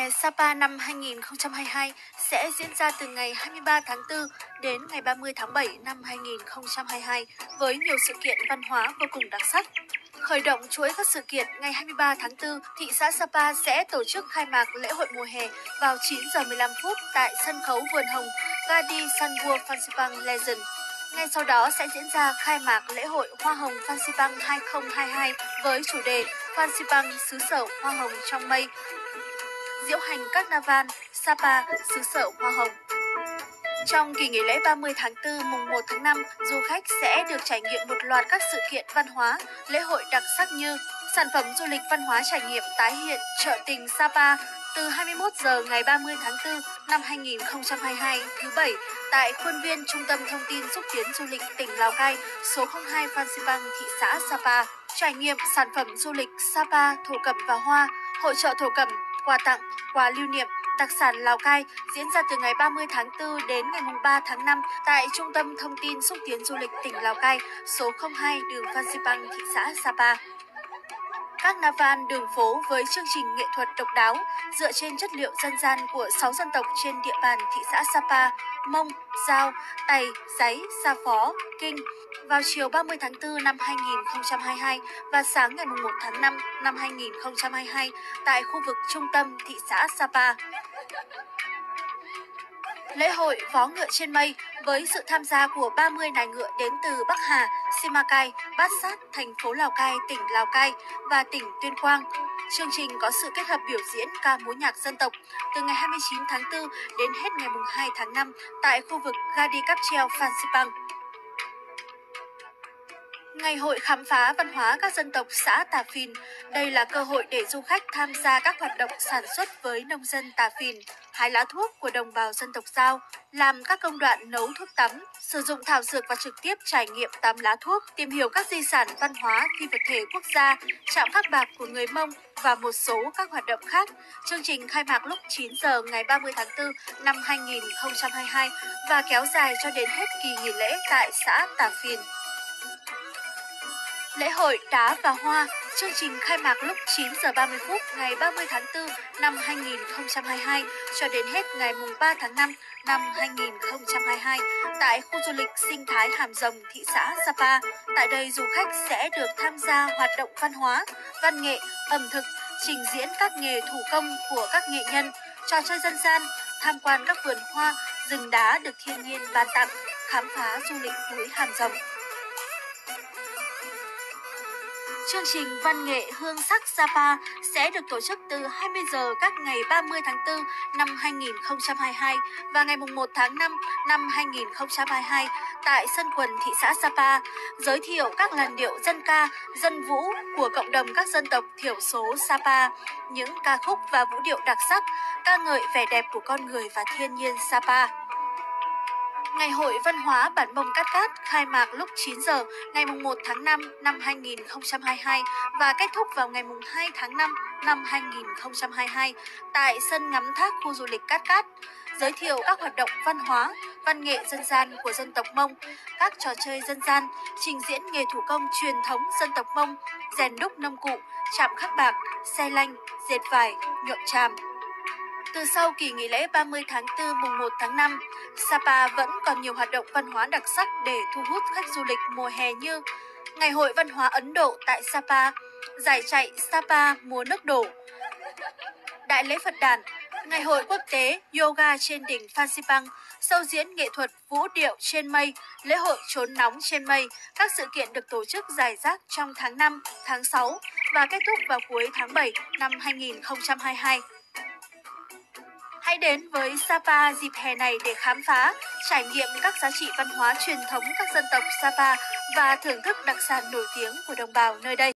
hè Sapa năm 2022 sẽ diễn ra từ ngày 23 tháng 4 đến ngày 30 tháng 7 năm 2022 với nhiều sự kiện văn hóa vô cùng đặc sắc. Khởi động chuỗi các sự kiện ngày 23 tháng 4, thị xã Sapa sẽ tổ chức khai mạc lễ hội mùa hè vào 9 giờ 15 phút tại sân khấu Vườn Hồng Gadi Sunworld Fansipan Legend. Ngay sau đó sẽ diễn ra khai mạc lễ hội Hoa Hồng Fansipan 2022 với chủ đề Fansipan xứ sở Hoa Hồng trong mây diễu hành Carnival Sapa xứ sở Hoa Hồng. Trong kỳ nghỉ lễ 30 tháng 4 mùng 1 tháng 5, du khách sẽ được trải nghiệm một loạt các sự kiện văn hóa, lễ hội đặc sắc như sản phẩm du lịch văn hóa trải nghiệm tái hiện chợ tình Sapa từ 21 giờ ngày 30 tháng 4 năm 2022 thứ Bảy tại khuôn viên Trung tâm Thông tin xúc tiến du lịch tỉnh Lào Cai số 02 Phan Xipang, thị xã Sapa. Trải nghiệm sản phẩm du lịch Sapa, thổ cẩm và hoa, hội trợ thổ cẩm quà tặng, quà lưu niệm, đặc sản Lào Cai diễn ra từ ngày 30 tháng 4 đến ngày 3 tháng 5 tại Trung tâm Thông tin xúc tiến du lịch tỉnh Lào Cai, số 02 đường Phan Xipang, thị xã Sapa. Carnival đường phố với chương trình nghệ thuật độc đáo dựa trên chất liệu dân gian của 6 dân tộc trên địa bàn thị xã Sapa, Mông, Giao, Tày, Giấy, Sa Phó, Kinh vào chiều 30 tháng 4 năm 2022 và sáng ngày 1 tháng 5 năm 2022 tại khu vực trung tâm thị xã Sapa. Lễ hội Vó ngựa trên mây với sự tham gia của 30 nài ngựa đến từ Bắc Hà, Simacai, Bát Sát, thành phố Lào Cai, tỉnh Lào Cai và tỉnh Tuyên Quang. Chương trình có sự kết hợp biểu diễn ca múa nhạc dân tộc từ ngày 29 tháng 4 đến hết ngày 2 tháng 5 tại khu vực Gadi Cáp Treo Phan Xipang. Ngày hội khám phá văn hóa các dân tộc xã Tà Phìn. Đây là cơ hội để du khách tham gia các hoạt động sản xuất với nông dân Tà Phìn, hái lá thuốc của đồng bào dân tộc Giao, làm các công đoạn nấu thuốc tắm, sử dụng thảo dược và trực tiếp trải nghiệm tắm lá thuốc, tìm hiểu các di sản văn hóa phi vật thể quốc gia, chạm khắc bạc của người Mông và một số các hoạt động khác. Chương trình khai mạc lúc 9 giờ ngày 30 tháng 4 năm 2022 và kéo dài cho đến hết kỳ nghỉ lễ tại xã Tà Phìn. Lễ hội Đá và Hoa, chương trình khai mạc lúc 9 giờ 30 phút ngày 30 tháng 4 năm 2022 cho đến hết ngày 3 tháng 5 năm 2022 tại khu du lịch sinh thái Hàm Rồng, thị xã Sapa. Tại đây du khách sẽ được tham gia hoạt động văn hóa, văn nghệ, ẩm thực, trình diễn các nghề thủ công của các nghệ nhân, trò chơi dân gian, tham quan các vườn hoa, rừng đá được thiên nhiên ban tặng, khám phá du lịch núi Hàm Rồng. Chương trình văn nghệ Hương sắc Sapa sẽ được tổ chức từ 20 giờ các ngày 30 tháng 4 năm 2022 và ngày 1 tháng 5 năm 2022 tại sân quần thị xã Sapa, giới thiệu các làn điệu dân ca, dân vũ của cộng đồng các dân tộc thiểu số Sapa, những ca khúc và vũ điệu đặc sắc, ca ngợi vẻ đẹp của con người và thiên nhiên Sapa. Ngày hội văn hóa Bản Mông Cát Cát khai mạc lúc 9 giờ ngày 1 tháng 5 năm 2022 và kết thúc vào ngày 2 tháng 5 năm 2022 tại sân ngắm thác khu du lịch Cát Cát, giới thiệu các hoạt động văn hóa, văn nghệ dân gian của dân tộc Mông, các trò chơi dân gian, trình diễn nghề thủ công truyền thống dân tộc Mông, rèn đúc nông cụ, chạm khắc bạc, xe lanh, dệt vải, nhuộm tràm. Từ sau kỳ nghỉ lễ 30 tháng 4 mùng 1 tháng 5, Sapa vẫn còn nhiều hoạt động văn hóa đặc sắc để thu hút khách du lịch mùa hè như Ngày hội văn hóa Ấn Độ tại Sapa, giải chạy Sapa mùa nước đổ, Đại lễ Phật đàn, Ngày hội quốc tế Yoga trên đỉnh Phan Xipang, sâu diễn nghệ thuật vũ điệu trên mây, lễ hội trốn nóng trên mây, các sự kiện được tổ chức giải rác trong tháng 5, tháng 6 và kết thúc vào cuối tháng 7 năm 2022. Hãy đến với Sapa dịp hè này để khám phá, trải nghiệm các giá trị văn hóa truyền thống các dân tộc Sapa và thưởng thức đặc sản nổi tiếng của đồng bào nơi đây.